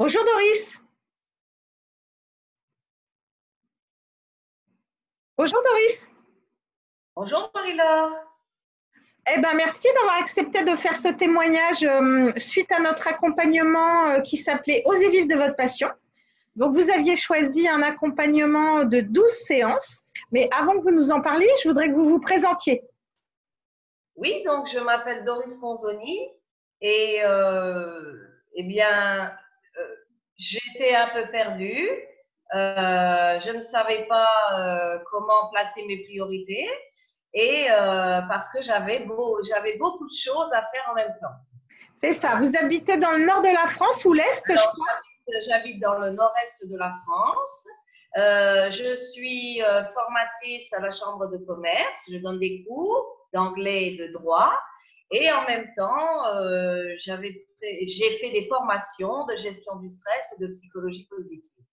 Bonjour Doris. Bonjour Doris. Bonjour Marie-Laure. Eh ben, merci d'avoir accepté de faire ce témoignage euh, suite à notre accompagnement euh, qui s'appelait Osez vivre de votre passion. Donc, vous aviez choisi un accompagnement de 12 séances. Mais avant que vous nous en parliez, je voudrais que vous vous présentiez. Oui, donc je m'appelle Doris Ponzoni et euh, eh bien, j'étais un peu perdue. Euh, je ne savais pas euh, comment placer mes priorités et euh, parce que j'avais j'avais beaucoup de choses à faire en même temps. C'est ça. Vous habitez dans le nord de la France ou l'est J'habite dans le nord-est de la France. je suis formatrice à la Chambre de commerce. Je donne des cours d'anglais et de droit. Et en même temps, j'ai fait des formations de gestion du stress et de psychologie positive.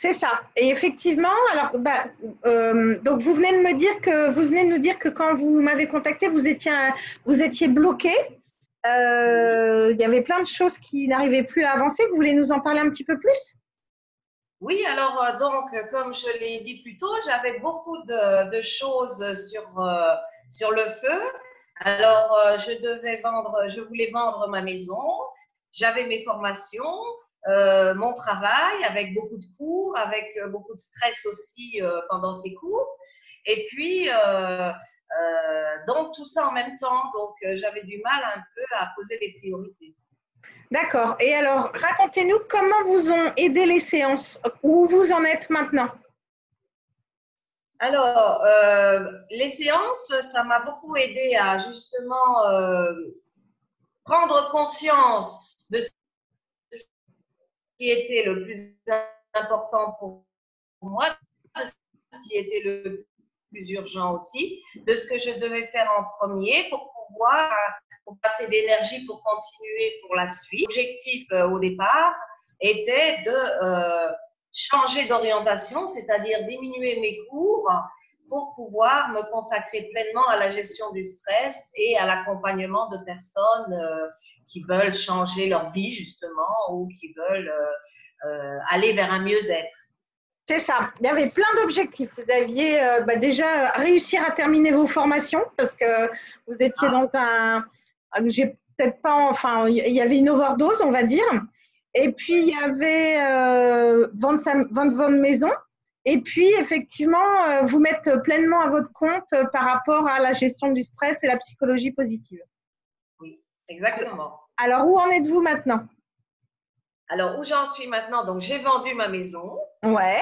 C'est ça. Et effectivement, alors, bah, euh, donc vous venez de me dire que vous venez de nous dire que quand vous m'avez contacté, vous étiez, vous étiez bloqué. Euh, il y avait plein de choses qui n'arrivaient plus à avancer. Vous voulez nous en parler un petit peu plus? Oui, alors euh, donc, comme je l'ai dit plus tôt, j'avais beaucoup de, choses sur, sur le feu. Alors, je devais vendre, je voulais vendre ma maison. J'avais mes formations. Euh, mon travail avec beaucoup de cours, avec euh, beaucoup de stress aussi euh, pendant ces cours. Et puis, donc tout ça en même temps, donc j'avais du mal un peu à poser des priorités. D'accord. Et alors, racontez-nous comment vous ont aidé les séances, où vous en êtes maintenant? Alors, les séances, ça m'a beaucoup aidé à justement prendre conscience de qui était le plus important pour moi, ce qui était le plus urgent aussi, de ce que je devais faire en premier pour pouvoir pour passer d'énergie pour continuer pour la suite. L'objectif euh, au départ était de euh, changer d'orientation, c'est-à-dire diminuer mes cours pour pouvoir me consacrer pleinement à la gestion du stress et à l'accompagnement de personnes euh, qui veulent changer leur vie justement ou qui veulent euh, euh, aller vers un mieux-être. C'est ça. Il y avait plein d'objectifs. Vous aviez bah, déjà réussir à terminer vos formations parce que vous étiez ah. dans un. J'ai peut-être pas. Enfin, il y avait une overdose, on va dire. Et puis il y avait vendre, sa, vendre votre maison et puis, effectivement, euh, vous mettre pleinement à votre compte euh, par rapport à la gestion du stress et la psychologie positive. Oui, exactement. Alors, où en êtes-vous maintenant? Alors, où j'en suis maintenant? Donc, j'ai vendu ma maison. Ouais.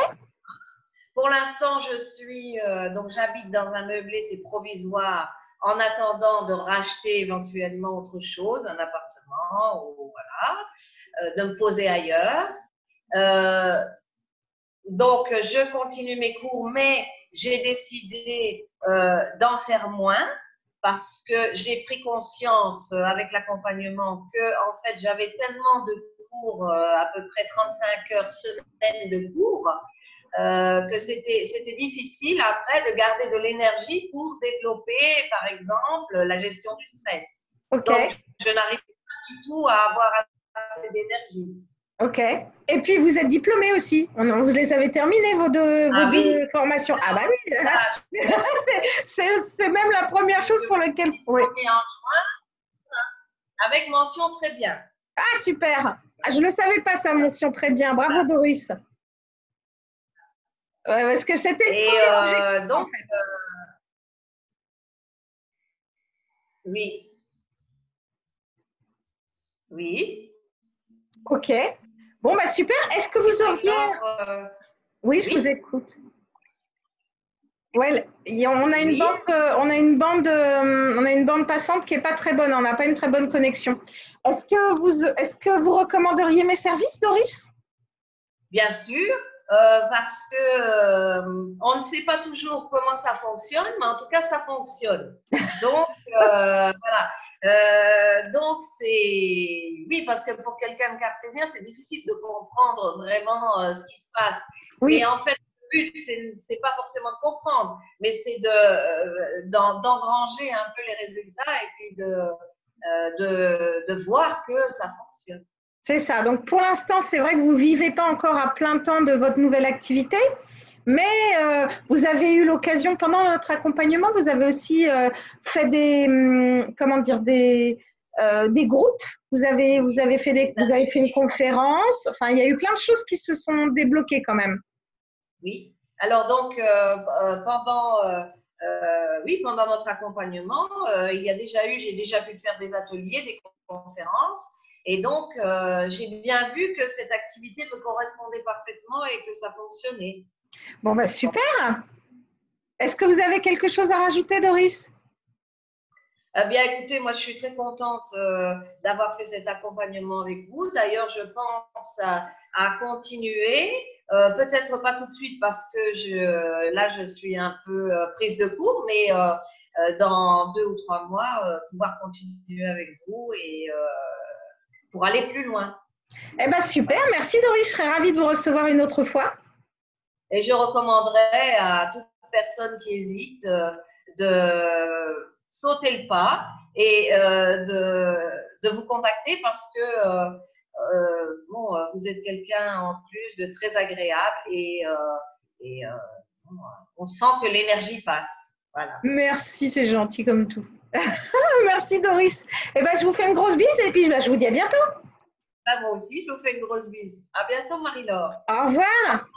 Pour l'instant, je suis, euh, donc j'habite dans un meublé, c'est provisoire, en attendant de racheter éventuellement autre chose, un appartement ou voilà, de me poser ailleurs. Donc, je continue mes cours, mais j'ai décidé euh, d'en faire moins parce que j'ai pris conscience euh, avec l'accompagnement que, en fait, j'avais tellement de cours, euh, à peu près 35 heures semaine de cours, que c'était difficile après de garder de l'énergie pour développer, par exemple, la gestion du stress. Donc, je n'arrive du tout à avoir assez d'énergie. Ok. Et puis, vous êtes diplômé aussi. Vous les avez terminés, vos deux, ah formations. Ah, bah oui. c'est même la première chose pour laquelle. Oui. Avec mention très bien. Ah, super. Ah, je ne savais pas, ça, mention très bien. Bravo, Doris. parce que c'était. Et euh, donc. Euh, oui. Oui. Ok. Bon, bah super. Est-ce que vous auriez. Euh, oui, je vous écoute. Ouais, on a une bande, euh, on a une bande, euh, on a une bande passante qui est pas très bonne. On n'a pas une très bonne connexion. Est-ce que vous, est-ce que vous recommanderiez mes services, Doris? Bien sûr, parce que on ne sait pas toujours comment ça fonctionne, mais en tout cas ça fonctionne. Donc voilà. Euh, donc, c'est. Oui, parce que pour quelqu'un de cartésien, c'est difficile de comprendre vraiment euh, ce qui se passe. Oui. Et en fait, le but, c'est pas forcément de comprendre, mais c'est de, euh, d'engranger un peu les résultats et puis de, de, de voir que ça fonctionne. C'est ça. Donc pour l'instant, c'est vrai que vous ne vivez pas encore à plein temps de votre nouvelle activité, mais euh, vous avez eu l'occasion pendant notre accompagnement, vous avez aussi euh, fait des hum, comment dire des euh, des groupes. Vous avez vous avez fait des vous avez fait une conférence. Enfin, il y a eu plein de choses qui se sont débloquées quand même. Oui. Alors donc pendant oui pendant notre accompagnement, il y a déjà eu j'ai déjà pu faire des ateliers, des conférences. Et donc, j'ai bien vu que cette activité me correspondait parfaitement et que ça fonctionnait. Bon, bah super. Est-ce que vous avez quelque chose à rajouter, Doris? Eh bien, écoutez, moi, je suis très contente euh, d'avoir fait cet accompagnement avec vous. D'ailleurs, je pense à, continuer. Euh, peut-être pas tout de suite parce que je, là, je suis un peu prise de court, mais dans deux ou trois mois, pouvoir continuer avec vous et pour aller plus loin. Eh bien, super. Merci, Doris. Je serais ravie de vous recevoir une autre fois. Et je recommanderais à toute personne qui hésite euh, de sauter le pas et euh, de, vous contacter parce que euh, bon, vous êtes quelqu'un en plus de très agréable et, on sent que l'énergie passe. Voilà. Merci, c'est gentil comme tout. Merci Doris. Eh ben, je vous fais une grosse bise et puis ben, je vous dis à bientôt. Bah, moi aussi, je vous fais une grosse bise. À bientôt Marie-Laure. Au revoir.